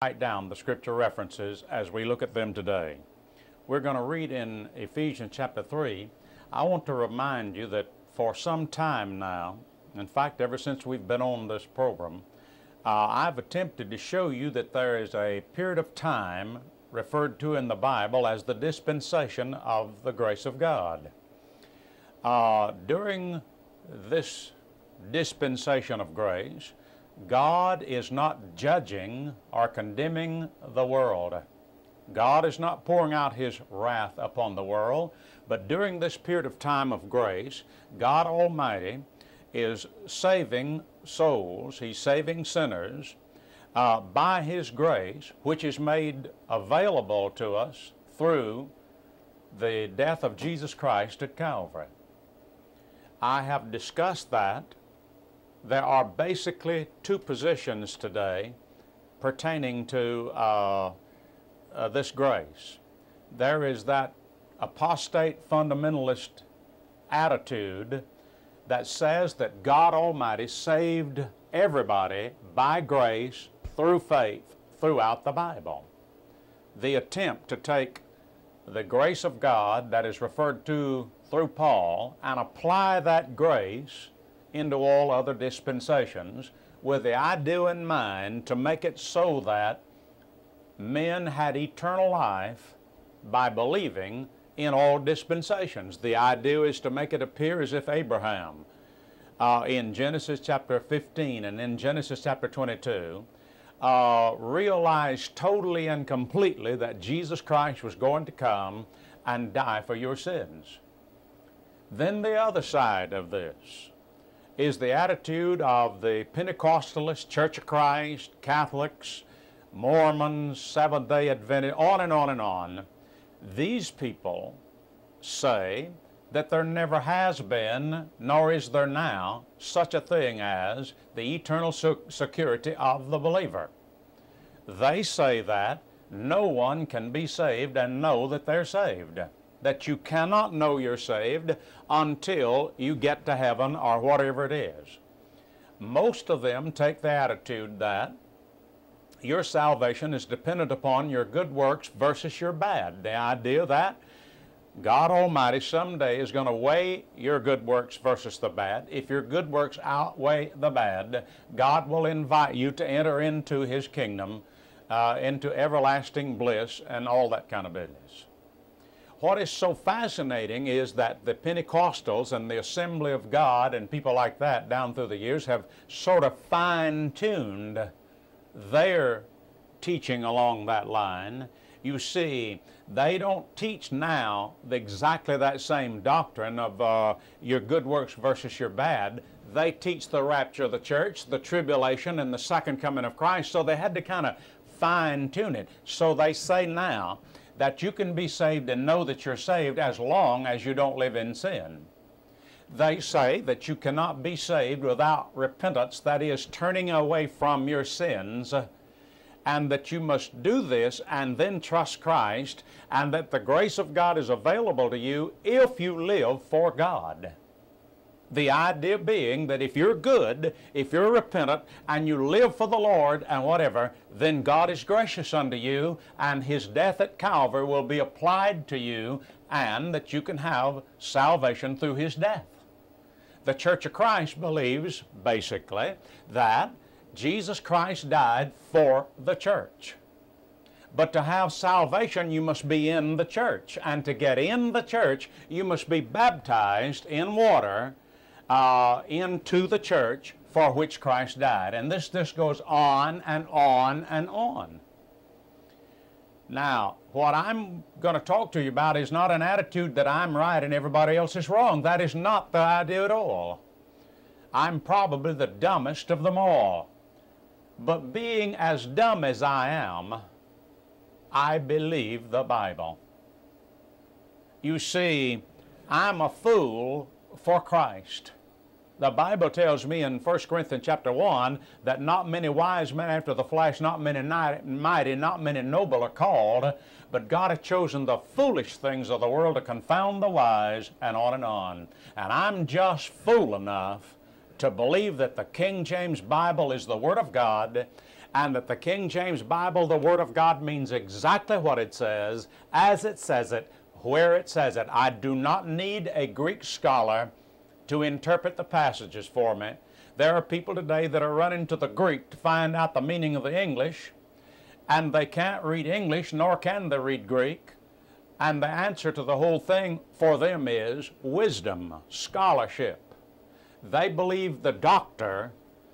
write down the scripture references as we look at them today. We're going to read in Ephesians chapter 3. I want to remind you that for some time now, in fact, ever since we've been on this program, uh, I've attempted to show you that there is a period of time referred to in the Bible as the dispensation of the grace of God. Uh, during this dispensation of grace, God is not judging or condemning the world. God is not pouring out His wrath upon the world, but during this period of time of grace, God Almighty is saving souls, He's saving sinners uh, by His grace, which is made available to us through the death of Jesus Christ at Calvary. I have discussed that. There are basically two positions today pertaining to uh, uh, this grace. There is that apostate fundamentalist attitude that says that God Almighty saved everybody by grace through faith throughout the Bible. The attempt to take the grace of God that is referred to through Paul and apply that grace into all other dispensations with the idea in mind to make it so that men had eternal life by believing in all dispensations. The idea is to make it appear as if Abraham, uh, in Genesis chapter 15 and in Genesis chapter 22, uh, realized totally and completely that Jesus Christ was going to come and die for your sins. Then the other side of this is the attitude of the Pentecostalists, Church of Christ, Catholics, Mormons, Seventh day Adventists, on and on and on. These people say that there never has been, nor is there now, such a thing as the eternal security of the believer. They say that no one can be saved and know that they're saved. That you cannot know you're saved until you get to heaven or whatever it is. Most of them take the attitude that your salvation is dependent upon your good works versus your bad. The idea that God Almighty someday is going to weigh your good works versus the bad. If your good works outweigh the bad, God will invite you to enter into His kingdom, uh, into everlasting bliss, and all that kind of business. What is so fascinating is that the Pentecostals and the Assembly of God and people like that down through the years have sort of fine tuned their teaching along that line, you see, they don't teach now the exactly that same doctrine of uh, your good works versus your bad. They teach the rapture of the church, the tribulation, and the second coming of Christ, so they had to kind of fine tune it. So they say now that you can be saved and know that you're saved as long as you don't live in sin they say that you cannot be saved without repentance, that is, turning away from your sins, and that you must do this and then trust Christ, and that the grace of God is available to you if you live for God. The idea being that if you're good, if you're repentant, and you live for the Lord and whatever, then God is gracious unto you, and His death at Calvary will be applied to you, and that you can have salvation through His death. The Church of Christ believes, basically, that Jesus Christ died for the church. But to have salvation, you must be in the church. And to get in the church, you must be baptized in water uh, into the church for which Christ died. And this, this goes on and on and on. Now, what I'm going to talk to you about is not an attitude that I'm right and everybody else is wrong. That is not the idea at all. I'm probably the dumbest of them all. But being as dumb as I am, I believe the Bible. You see, I'm a fool for Christ. The Bible tells me in 1 Corinthians chapter 1 that not many wise men after the flesh, not many mighty, not many noble are called, but God hath chosen the foolish things of the world to confound the wise, and on and on. And I'm just fool enough to believe that the King James Bible is the Word of God, and that the King James Bible, the Word of God, means exactly what it says, as it says it, where it says it. I do not need a Greek scholar to interpret the passages for me. There are people today that are running to the Greek to find out the meaning of the English, and they can't read English, nor can they read Greek. And the answer to the whole thing for them is wisdom, scholarship. They believe the doctor,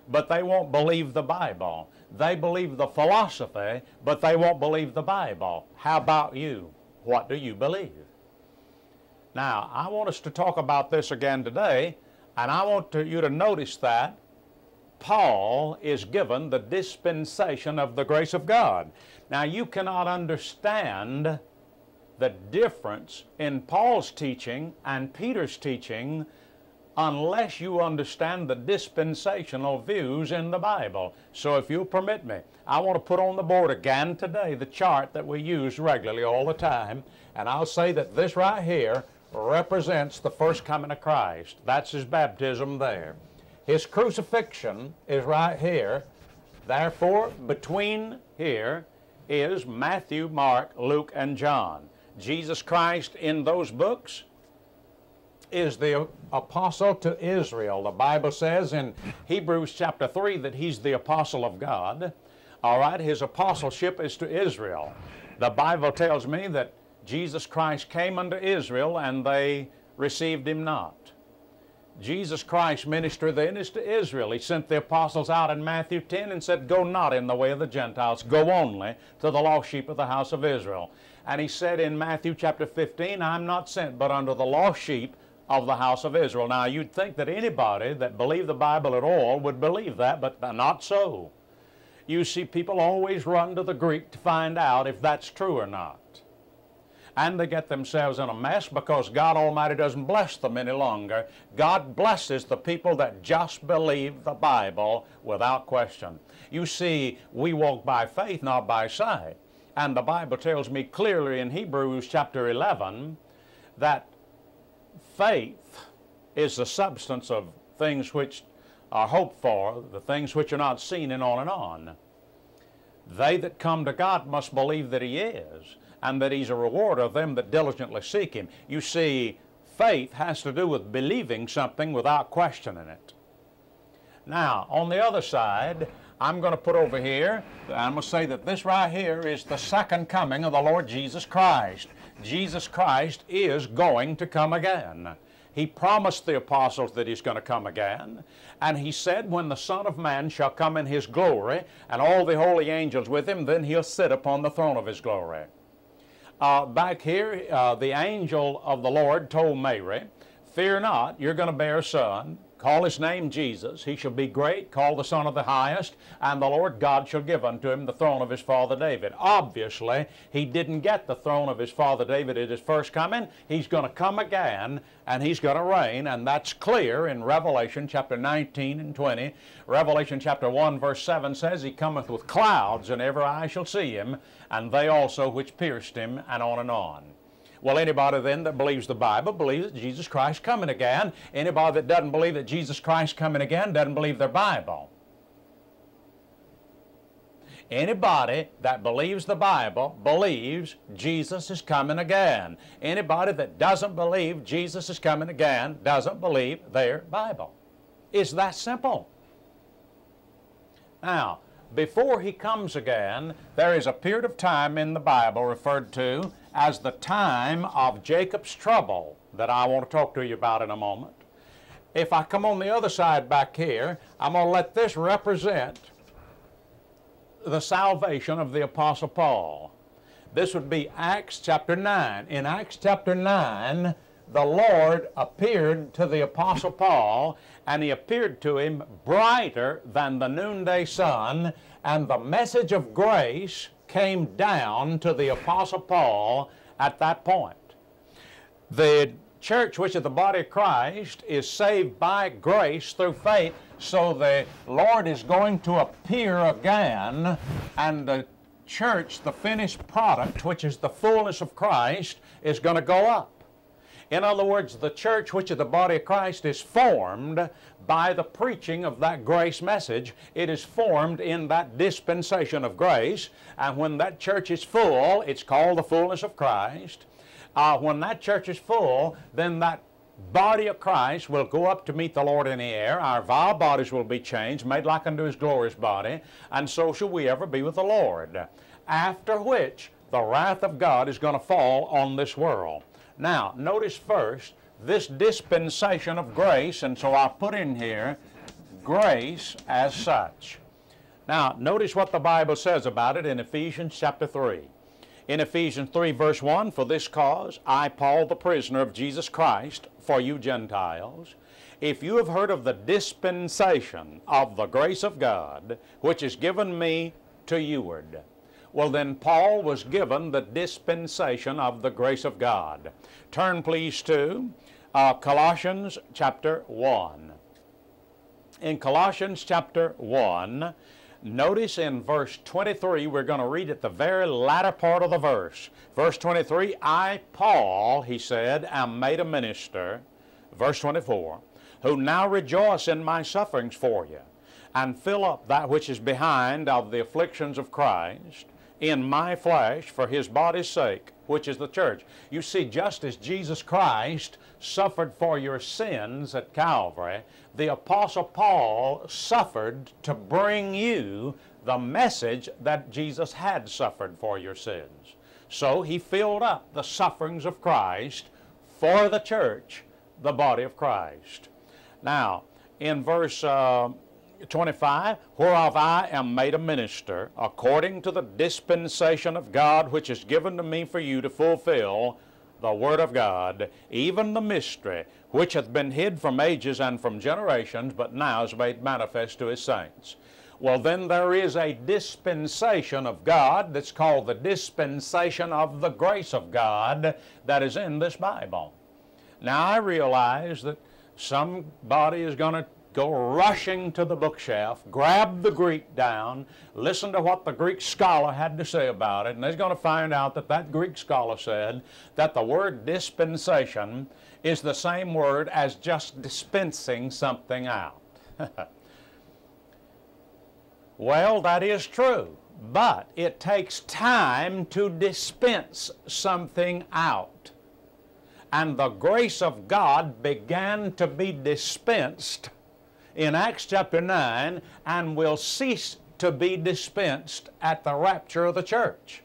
but they won't believe the Bible. They believe the philosophy, but they won't believe the Bible. How about you? What do you believe? Now, I want us to talk about this again today, and I want to, you to notice that Paul is given the dispensation of the grace of God. Now, you cannot understand the difference in Paul's teaching and Peter's teaching unless you understand the dispensational views in the Bible. So if you'll permit me, I want to put on the board again today the chart that we use regularly all the time, and I'll say that this right here represents the first coming of Christ. That's his baptism there. His crucifixion is right here. Therefore, between here is Matthew, Mark, Luke, and John. Jesus Christ in those books is the apostle to Israel. The Bible says in Hebrews chapter 3 that he's the apostle of God. All right, his apostleship is to Israel. The Bible tells me that Jesus Christ came unto Israel and they received him not. Jesus Christ ministered then is to Israel. He sent the apostles out in Matthew 10 and said, Go not in the way of the Gentiles, go only to the lost sheep of the house of Israel. And he said in Matthew chapter 15, I'm not sent but unto the lost sheep of the house of Israel. Now, you'd think that anybody that believed the Bible at all would believe that, but not so. You see, people always run to the Greek to find out if that's true or not. And they get themselves in a mess because God Almighty doesn't bless them any longer. God blesses the people that just believe the Bible without question. You see, we walk by faith, not by sight. And the Bible tells me clearly in Hebrews chapter 11 that faith is the substance of things which are hoped for, the things which are not seen, and on and on. They that come to God must believe that He is, and that He's a rewarder of them that diligently seek Him. You see, faith has to do with believing something without questioning it. Now, on the other side, I'm going to put over here, I'm going to say that this right here is the second coming of the Lord Jesus Christ. Jesus Christ is going to come again. He promised the apostles that he's going to come again. And he said, When the Son of Man shall come in his glory, and all the holy angels with him, then he'll sit upon the throne of his glory. Uh, back here, uh, the angel of the Lord told Mary, Fear not, you're going to bear a son, Call his name Jesus. He shall be great, called the Son of the Highest, and the Lord God shall give unto him the throne of his father David. Obviously, he didn't get the throne of his father David at his first coming. He's going to come again, and he's going to reign, and that's clear in Revelation chapter 19 and 20. Revelation chapter 1, verse 7 says, He cometh with clouds, and every eye shall see him, and they also which pierced him, and on and on. Well, anybody then that believes the Bible believes that Jesus Christ coming again. Anybody that doesn't believe that Jesus Christ coming again doesn't believe their Bible. Anybody that believes the Bible believes Jesus is coming again. Anybody that doesn't believe Jesus is coming again doesn't believe their Bible. It's that simple. Now, before he comes again, there is a period of time in the Bible referred to as the time of Jacob's trouble that I want to talk to you about in a moment. If I come on the other side back here, I'm going to let this represent the salvation of the Apostle Paul. This would be Acts chapter 9. In Acts chapter 9, the Lord appeared to the Apostle Paul, and he appeared to him brighter than the noonday sun, and the message of grace came down to the Apostle Paul at that point. The church, which is the body of Christ, is saved by grace through faith, so the Lord is going to appear again, and the church, the finished product, which is the fullness of Christ, is going to go up. In other words, the church, which is the body of Christ, is formed by the preaching of that grace message. It is formed in that dispensation of grace. And when that church is full, it's called the fullness of Christ. Uh, when that church is full, then that body of Christ will go up to meet the Lord in the air. Our vile bodies will be changed, made like unto his glorious body, and so shall we ever be with the Lord. After which, the wrath of God is going to fall on this world. Now, notice first this dispensation of grace, and so I'll put in here grace as such. Now, notice what the Bible says about it in Ephesians chapter 3. In Ephesians 3, verse 1, for this cause, I, Paul, the prisoner of Jesus Christ, for you Gentiles, if you have heard of the dispensation of the grace of God, which is given me to youward. Well, then Paul was given the dispensation of the grace of God. Turn, please, to uh, Colossians chapter 1. In Colossians chapter 1, Notice in verse 23, we're going to read at the very latter part of the verse. Verse 23, I, Paul, he said, am made a minister. Verse 24, who now rejoice in my sufferings for you, and fill up that which is behind of the afflictions of Christ in my flesh for his body's sake, which is the church. You see, just as Jesus Christ suffered for your sins at Calvary, the Apostle Paul suffered to bring you the message that Jesus had suffered for your sins. So he filled up the sufferings of Christ for the church, the body of Christ. Now, in verse uh, 25, whereof I am made a minister, according to the dispensation of God which is given to me for you to fulfill the Word of God, even the mystery which hath been hid from ages and from generations, but now is made manifest to His saints. Well, then there is a dispensation of God that's called the dispensation of the grace of God that is in this Bible. Now, I realize that somebody is going to go rushing to the bookshelf, grab the Greek down, listen to what the Greek scholar had to say about it, and they're going to find out that that Greek scholar said that the word dispensation is the same word as just dispensing something out. well, that is true, but it takes time to dispense something out. And the grace of God began to be dispensed in Acts chapter 9 and will cease to be dispensed at the rapture of the church.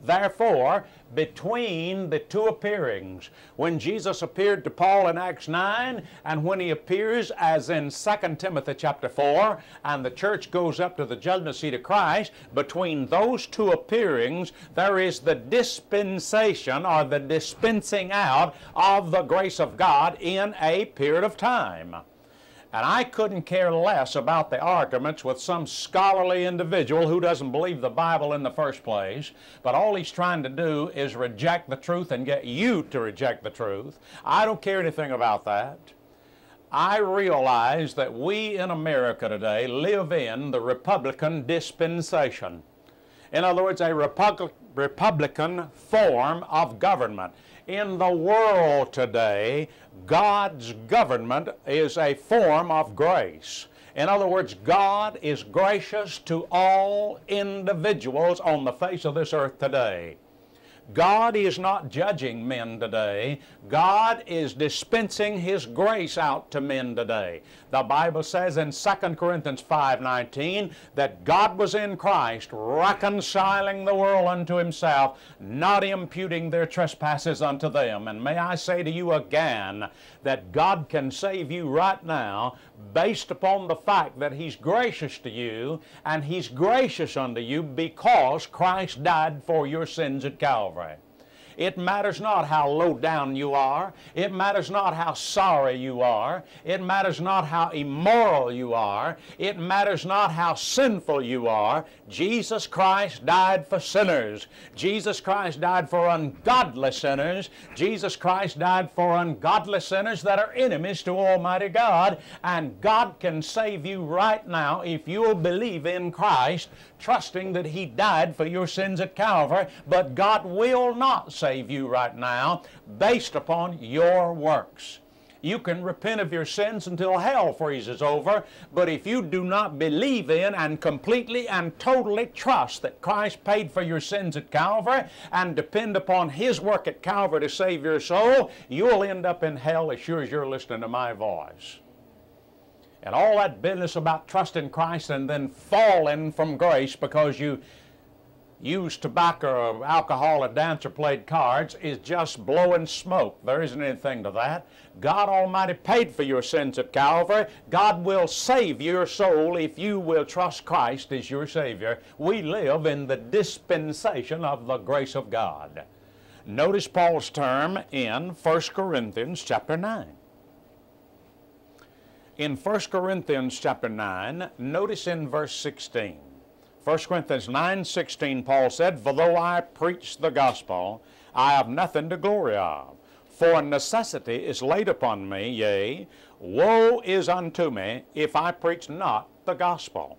Therefore, between the two appearings, when Jesus appeared to Paul in Acts 9 and when he appears as in 2 Timothy chapter 4 and the church goes up to the judgment seat of Christ, between those two appearings there is the dispensation or the dispensing out of the grace of God in a period of time. And I couldn't care less about the arguments with some scholarly individual who doesn't believe the Bible in the first place, but all he's trying to do is reject the truth and get you to reject the truth. I don't care anything about that. I realize that we in America today live in the Republican dispensation. In other words, a Repu Republican form of government in the world today, God's government is a form of grace. In other words, God is gracious to all individuals on the face of this earth today. God is not judging men today. God is dispensing His grace out to men today. The Bible says in 2 Corinthians 5:19 that God was in Christ reconciling the world unto Himself, not imputing their trespasses unto them. And may I say to you again that God can save you right now based upon the fact that He's gracious to you and He's gracious unto you because Christ died for your sins at Calvary. It matters not how low down you are. It matters not how sorry you are. It matters not how immoral you are. It matters not how sinful you are. Jesus Christ died for sinners. Jesus Christ died for ungodly sinners. Jesus Christ died for ungodly sinners that are enemies to Almighty God. And God can save you right now if you'll believe in Christ trusting that He died for your sins at Calvary, but God will not save you right now based upon your works. You can repent of your sins until hell freezes over, but if you do not believe in and completely and totally trust that Christ paid for your sins at Calvary and depend upon His work at Calvary to save your soul, you'll end up in hell as sure as you're listening to my voice. And all that business about trusting Christ and then falling from grace because you used tobacco or alcohol or dance or played cards is just blowing smoke. There isn't anything to that. God Almighty paid for your sins at Calvary. God will save your soul if you will trust Christ as your Savior. We live in the dispensation of the grace of God. Notice Paul's term in 1 Corinthians chapter 9. In 1 Corinthians chapter 9, notice in verse 16. 1 Corinthians 9 16, Paul said, For though I preach the gospel, I have nothing to glory of. For necessity is laid upon me, yea, woe is unto me if I preach not the gospel.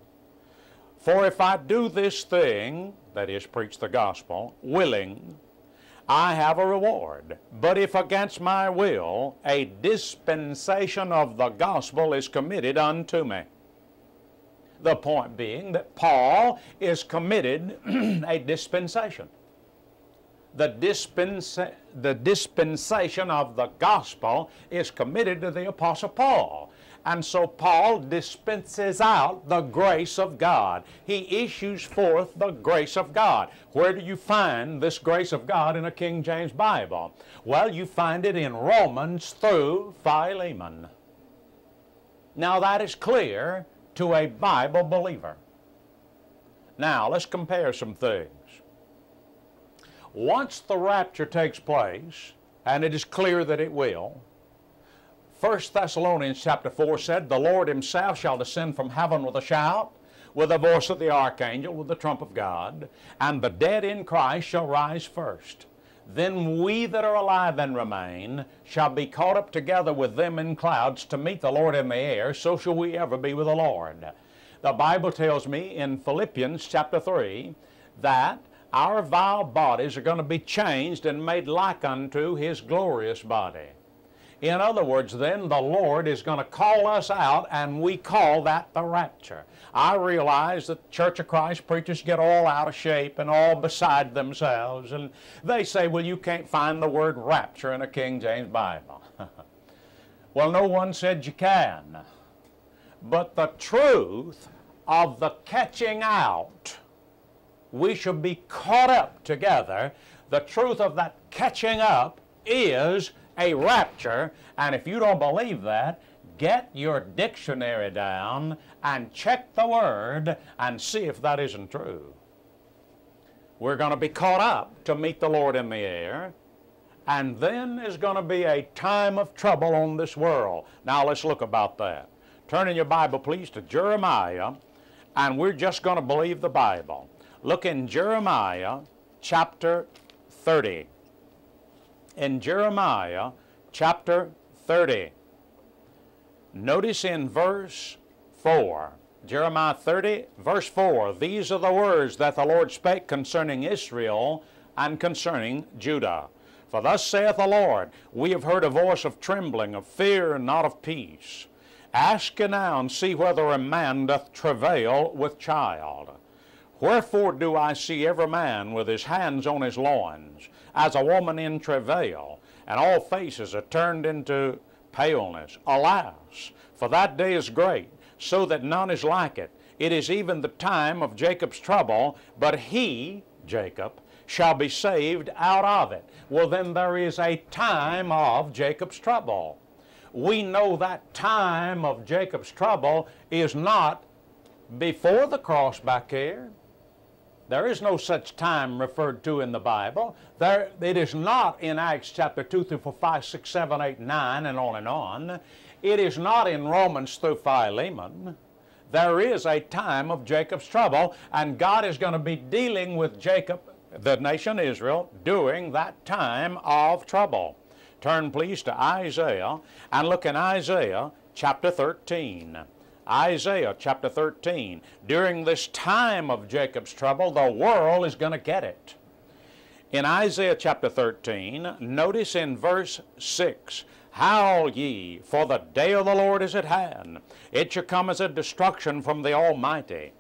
For if I do this thing, that is, preach the gospel, willing, I have a reward. But if against my will, a dispensation of the gospel is committed unto me. The point being that Paul is committed a dispensation. The, dispensa- the dispensation of the gospel is committed to the Apostle Paul. And so Paul dispenses out the grace of God. He issues forth the grace of God. Where do you find this grace of God in a King James Bible? Well, you find it in Romans through Philemon. Now that is clear to a Bible believer. Now, let's compare some things. Once the rapture takes place, and it is clear that it will, 1 Thessalonians chapter 4 said, The Lord himself shall descend from heaven with a shout, with the voice of the archangel, with the trump of God, and the dead in Christ shall rise first. Then we that are alive and remain shall be caught up together with them in clouds to meet the Lord in the air, so shall we ever be with the Lord. The Bible tells me in Philippians chapter 3 that our vile bodies are going to be changed and made like unto His glorious body. In other words, then, the Lord is going to call us out, and we call that the rapture. I realize that Church of Christ preachers get all out of shape and all beside themselves, and they say, well, you can't find the word rapture in a King James Bible. well, no one said you can. But the truth of the catching out, we should be caught up together. The truth of that catching up is a rapture. And if you don't believe that, get your dictionary down and check the word and see if that isn't true. We're going to be caught up to meet the Lord in the air. And then is going to be a time of trouble on this world. Now let's look about that. Turn in your Bible, please, to Jeremiah, and we're just going to believe the Bible. Look in Jeremiah chapter 30 in Jeremiah chapter 30. Notice in verse 4, Jeremiah 30, verse 4, these are the words that the Lord spake concerning Israel and concerning Judah. For thus saith the Lord, We have heard a voice of trembling, of fear, and not of peace. Ask now and see whether a man doth travail with child. Wherefore do I see every man with his hands on his loins, as a woman in travail, and all faces are turned into paleness? Alas, for that day is great, so that none is like it. It is even the time of Jacob's trouble, but he, Jacob, shall be saved out of it. Well, then there is a time of Jacob's trouble. We know that time of Jacob's trouble is not before the cross back here. There is no such time referred to in the Bible. There, it is not in Acts chapter 2 through 4, 5, 6, 7, 8, 9, and on and on. It is not in Romans through Philemon. There is a time of Jacob's trouble, and God is going to be dealing with Jacob, the nation Israel, during that time of trouble. Turn please to Isaiah and look in Isaiah chapter 13. Isaiah chapter 13. During this time of Jacob's trouble, the world is going to get it. In Isaiah chapter 13, notice in verse 6 Howl ye, for the day of the Lord is at hand. It shall come as a destruction from the Almighty.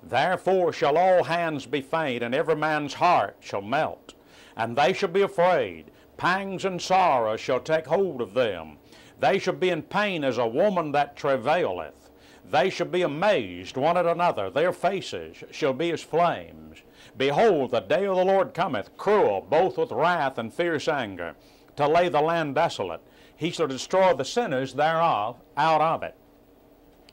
Therefore shall all hands be faint, and every man's heart shall melt. And they shall be afraid. Pangs and sorrow shall take hold of them. They shall be in pain as a woman that travaileth. They shall be amazed one at another. Their faces shall be as flames. Behold, the day of the Lord cometh, cruel, both with wrath and fierce anger, to lay the land desolate. He shall destroy the sinners thereof out of it.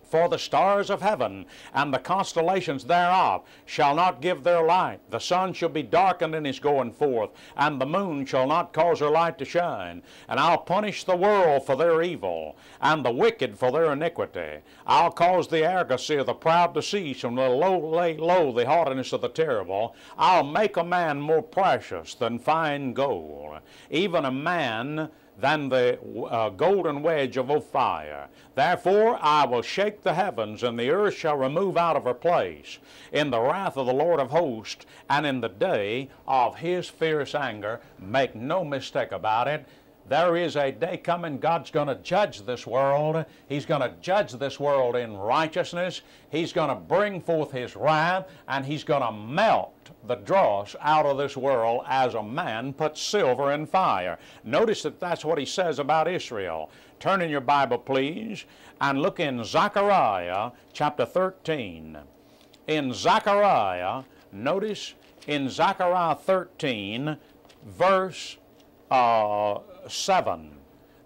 For the stars of heaven and the constellations thereof shall not give their light. The sun shall be darkened in his going forth, and the moon shall not cause her light to shine. And I'll punish the world for their evil, and the wicked for their iniquity. I'll cause the arrogance of the proud to cease, and will low, lay low the haughtiness of the terrible. I'll make a man more precious than fine gold, even a man than the uh, golden wedge of Ophir. Therefore I will shake the heavens, and the earth shall remove out of her place in the wrath of the Lord of hosts, and in the day of his fierce anger. Make no mistake about it. There is a day coming, God's going to judge this world. He's going to judge this world in righteousness. He's going to bring forth His wrath, and He's going to melt the dross out of this world as a man puts silver in fire. Notice that that's what He says about Israel. Turn in your Bible, please, and look in Zechariah chapter 13. In Zechariah, notice in Zechariah 13, verse uh, 7.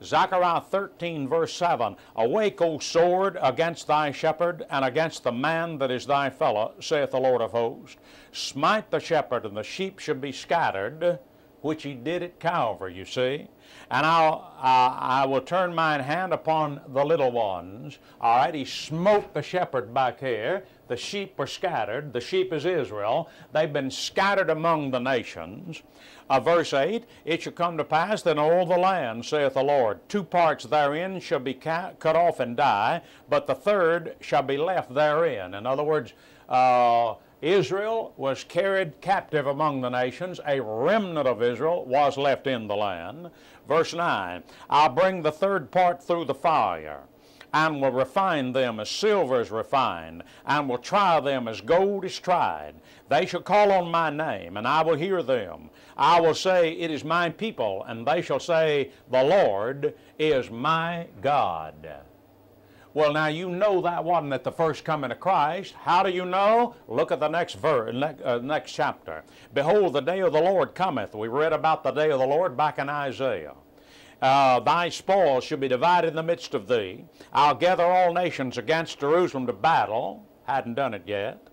Zechariah 13, verse 7 Awake, O sword, against thy shepherd, and against the man that is thy fellow, saith the Lord of hosts. Smite the shepherd, and the sheep should be scattered, which he did at Calvary, you see. And I'll, uh, I will turn mine hand upon the little ones. All right, he smote the shepherd back here. The sheep were scattered. The sheep is Israel. They've been scattered among the nations. Uh, verse 8 It shall come to pass that all the land, saith the Lord, two parts therein shall be cut off and die, but the third shall be left therein. In other words, uh, Israel was carried captive among the nations. A remnant of Israel was left in the land. Verse 9 I'll bring the third part through the fire and will refine them as silver is refined, and will try them as gold is tried. They shall call on my name, and I will hear them. I will say, It is my people, and they shall say, The Lord is my God. Well, now you know that wasn't at the first coming of Christ. How do you know? Look at the next verse, uh, next chapter. Behold, the day of the Lord cometh. We read about the day of the Lord back in Isaiah. Uh, thy spoil shall be divided in the midst of thee. I'll gather all nations against Jerusalem to battle. Hadn't done it yet.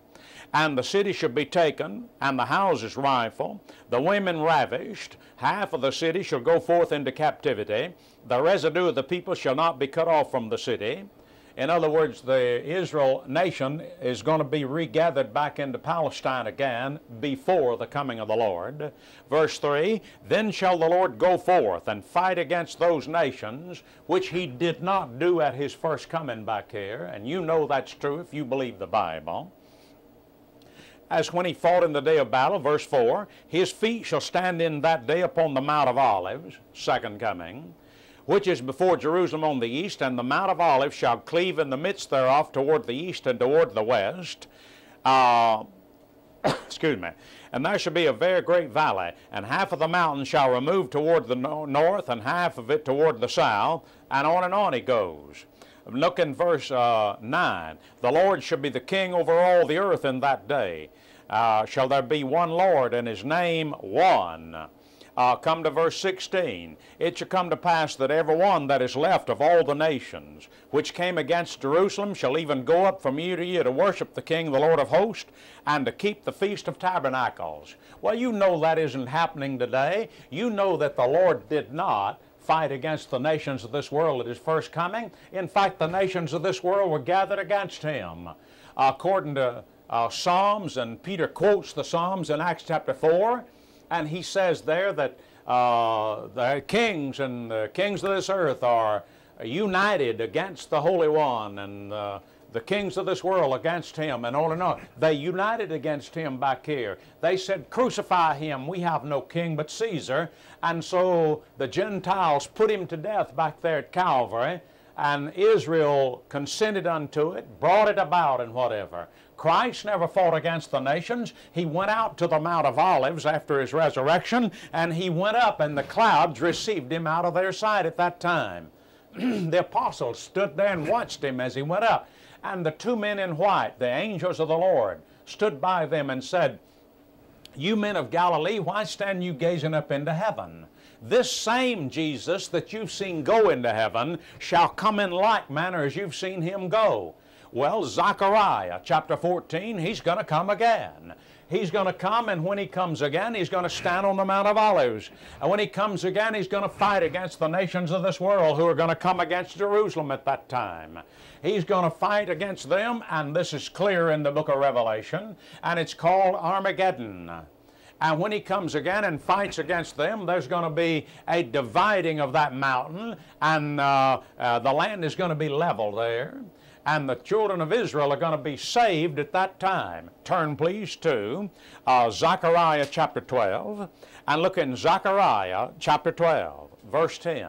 And the city shall be taken, and the houses rifled, the women ravished. Half of the city shall go forth into captivity. The residue of the people shall not be cut off from the city. In other words, the Israel nation is going to be regathered back into Palestine again before the coming of the Lord. Verse 3 Then shall the Lord go forth and fight against those nations which he did not do at his first coming back here. And you know that's true if you believe the Bible as when he fought in the day of battle, verse 4, his feet shall stand in that day upon the Mount of Olives, second coming which is before Jerusalem on the east, and the Mount of Olives shall cleave in the midst thereof toward the east and toward the west. Uh, excuse me. And there shall be a very great valley, and half of the mountain shall remove toward the no north, and half of it toward the south, and on and on he goes. Look in verse uh, 9. The Lord shall be the king over all the earth in that day. Uh, shall there be one Lord, and his name one. Uh, come to verse 16. It shall come to pass that every one that is left of all the nations which came against Jerusalem shall even go up from year to year to worship the King, the Lord of hosts, and to keep the Feast of Tabernacles. Well, you know that isn't happening today. You know that the Lord did not fight against the nations of this world at his first coming. In fact, the nations of this world were gathered against him. According to uh, Psalms, and Peter quotes the Psalms in Acts chapter 4, and he says there that uh, the kings and the kings of this earth are united against the Holy One, and uh, the kings of this world against him and on and on. They united against him back here. They said, Crucify him. We have no king but Caesar. And so the Gentiles put him to death back there at Calvary and Israel consented unto it, brought it about, and whatever. Christ never fought against the nations. He went out to the Mount of Olives after his resurrection, and he went up, and the clouds received him out of their sight at that time. the apostles stood there and watched him as he went up. And the two men in white, the angels of the Lord, stood by them and said, You men of Galilee, why stand you gazing up into heaven? This same Jesus that you've seen go into heaven shall come in like manner as you've seen him go. Well, Zechariah chapter 14, he's going to come again. He's going to come, and when he comes again, he's going to stand on the Mount of Olives. And when he comes again, he's going to fight against the nations of this world who are going to come against Jerusalem at that time. He's going to fight against them, and this is clear in the book of Revelation, and it's called Armageddon. And when he comes again and fights against them, there's going to be a dividing of that mountain, and uh, uh, the land is going to be level there. And the children of Israel are going to be saved at that time. Turn, please, to uh, Zechariah chapter 12, and look in Zechariah chapter 12, verse 10.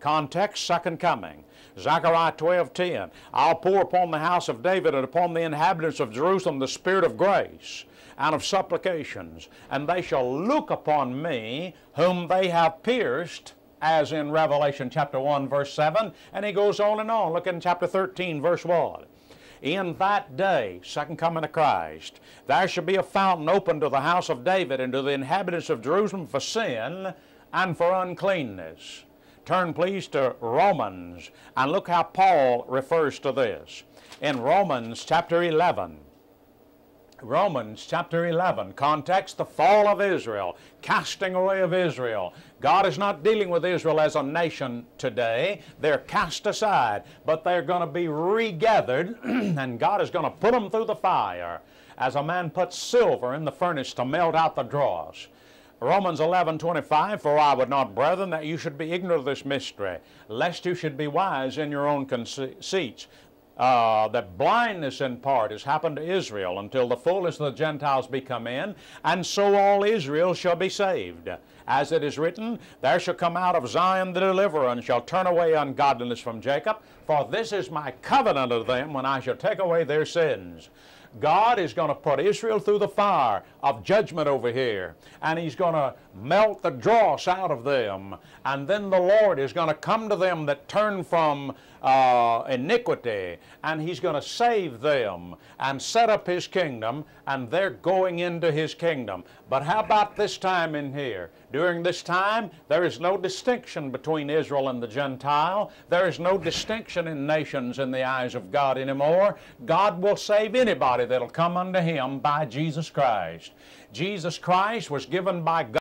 Context, second coming. Zechariah 12, 10. I'll pour upon the house of David and upon the inhabitants of Jerusalem the spirit of grace and of supplications, and they shall look upon me whom they have pierced, as in Revelation chapter 1, verse 7. And he goes on and on. Look in chapter 13, verse 1. In that day, second coming of Christ, there shall be a fountain open to the house of David and to the inhabitants of Jerusalem for sin and for uncleanness. Turn please to Romans and look how Paul refers to this. In Romans chapter 11, Romans chapter 11, context the fall of Israel, casting away of Israel. God is not dealing with Israel as a nation today. They're cast aside, but they're going to be regathered, and God is going to put them through the fire as a man puts silver in the furnace to melt out the dross. Romans 11, 25, For I would not, brethren, that you should be ignorant of this mystery, lest you should be wise in your own conceits uh, that blindness in part has happened to Israel until the fullness of the Gentiles be come in, and so all Israel shall be saved. As it is written, There shall come out of Zion the deliverer, and shall turn away ungodliness from Jacob, for this is my covenant of them when I shall take away their sins. God is going to put Israel through the fire of judgment over here, and He's going to melt the dross out of them, and then the Lord is going to come to them that turn from uh, iniquity, and He's going to save them and set up His kingdom, and they're going into His kingdom. But how about this time in here? During this time, there is no distinction between Israel and the Gentile. There is no distinction in nations in the eyes of God anymore. God will save anybody that'll come unto Him by Jesus Christ. Jesus Christ was given by God.